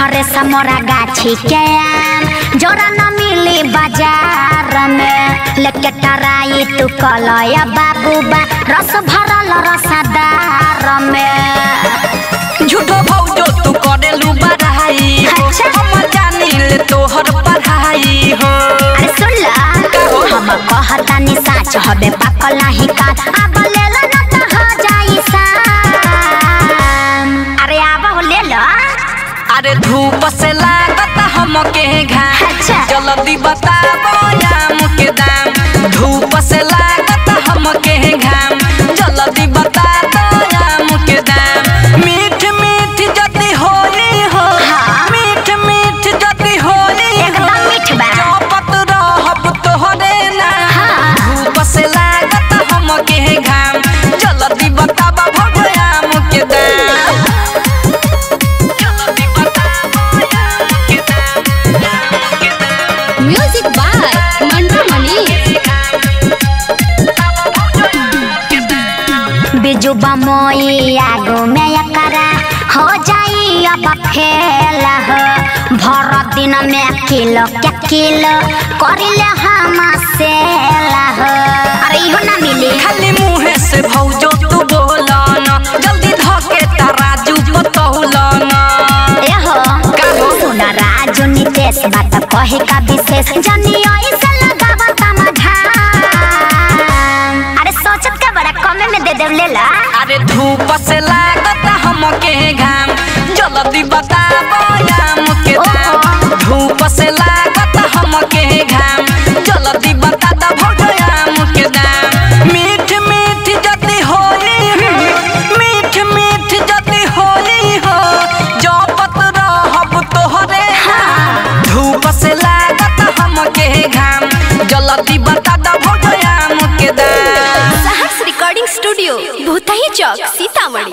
फरे समोरा गाछी के आम जोरा न मिली बाज़ार में। लेके टराई तू कलया बाबू बा। रस भरल रसदार में। झूठो भौजो तू करेलू बढ़ाई हो। अच्छा। हम जानी ले तोहर पढ़ाई हो। अरे सुन ला हम कहतानी साच हबे पाकल नाही का अरे धूप से लागत हमके घाम अच्छा। जल्दी बताबो आम के दाम धूप से लागत बिजू बमोई आगो में एकरा हो जाई अब फेल हो। भर दिन में किलो के किलो करिले हम सेल हो। अरे इहो ना मिली। खाली मुँहे से भौजो तू बोलन। जल्दी धके तराजू एहो? सुन राजू नितेश बात कहे का विशेष? जनी ऐसे कमे में दे लेला। अरे धूप से लागत हमके घाम। जल्दी बताबो। स्टूडियो भूतही चौक सीतामढ़ी।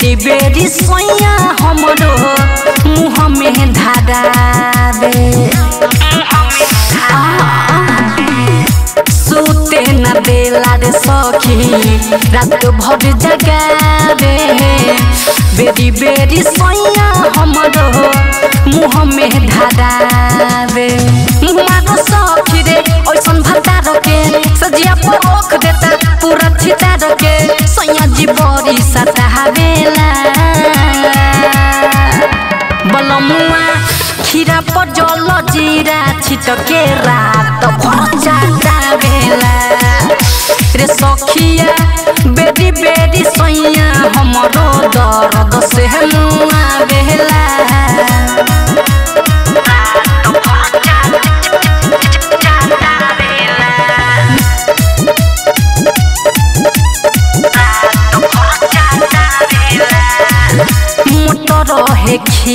बेरी बेरी सोया हमरो, मुँह में धारावे सुते न देला रे सखी, रात भर जगावे बेरी बेरी सोया हमरो, मुँह में धरावे मुँह सखी रे ऐसन भतार के सजिया पर रख देता सतावेला बलमुआ खीरा पर जल जीरा छिटके रात रे सखिया सैया दर्द से मुआ बेला।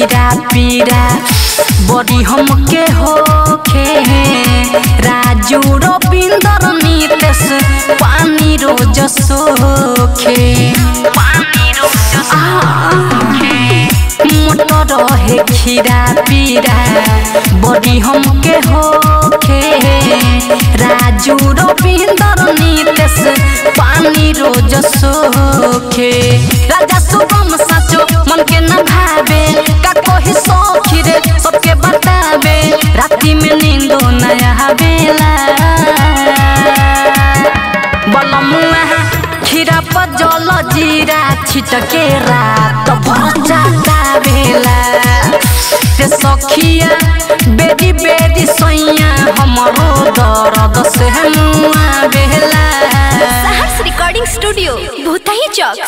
खीरा पीरा बड़ी हम हमके होखे राजू रविंदर नीतेश पानी रोज सोखे। मोटर है खीरा, पीरा। बड़ी हम हमके होखे राजू रविंदर नीतेश पानी रोज सोखे। राजा शुभम साचो, मन के न भावे पर जीरा छिटके रात भर बेला सखिया, बेदी बेदी सैया, हमरो दर्द से मुआ बेला रिकॉर्डिंग स्टूडियो भूतही चौक